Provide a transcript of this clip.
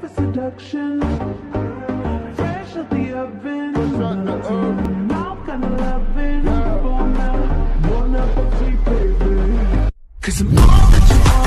for seduction. Fresh out the oven. mouth kinda loving. Born up, born up a baby. Cause I'm all that you want.